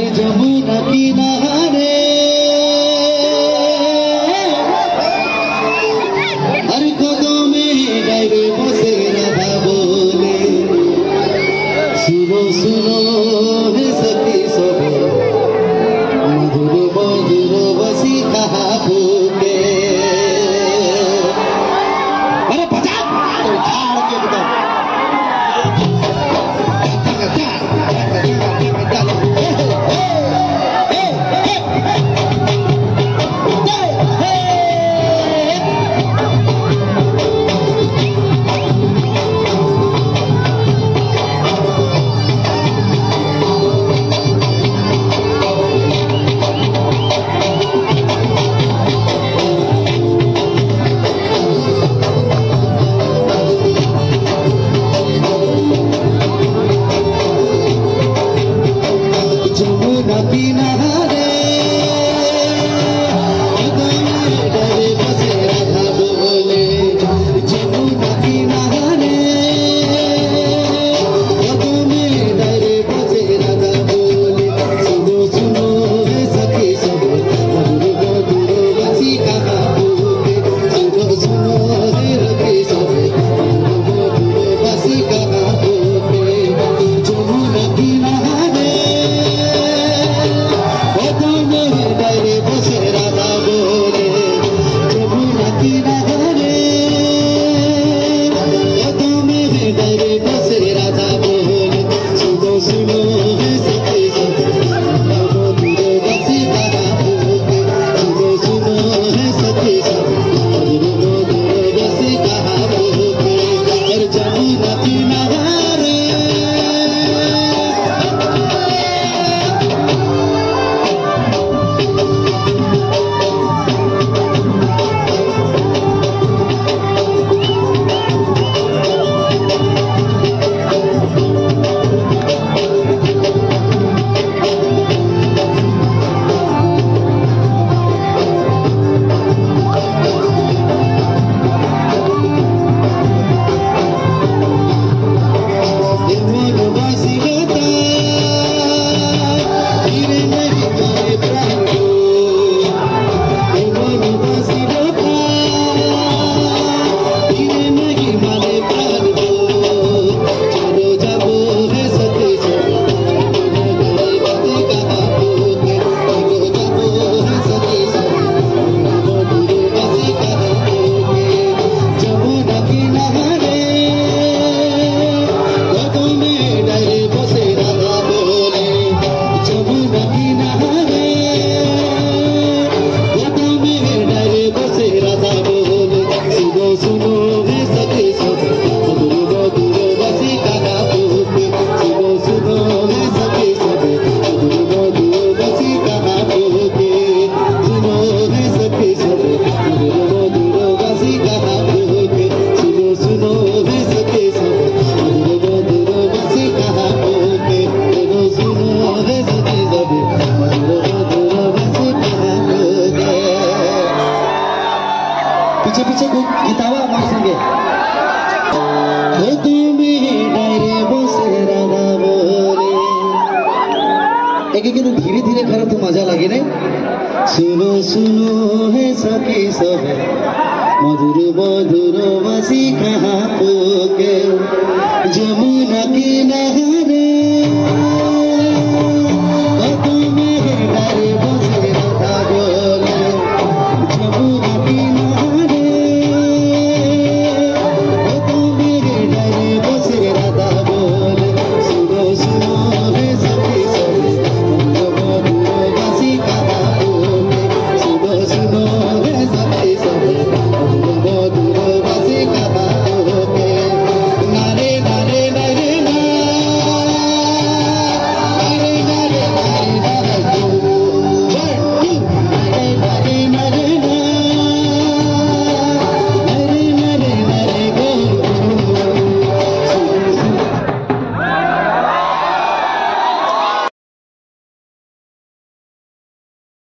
আর যমুনা কিনারে। আর কদমে গাইবে বসে রাধা বলে। শুনো শুনো হে সখী সবে। মধুর মধুর বসি কাহা Bina पीछे पीछे कोई गीतावा हमारे संगे हे তুমি ডাইরে বসে রাধা বলে একে কিন্তু ধীরে ধীরে করা তো মজা লাগে না শুনো শুনো হে সখী সবে মধুর মধুর বাসি কাহা পোকে যমুনা কিনারে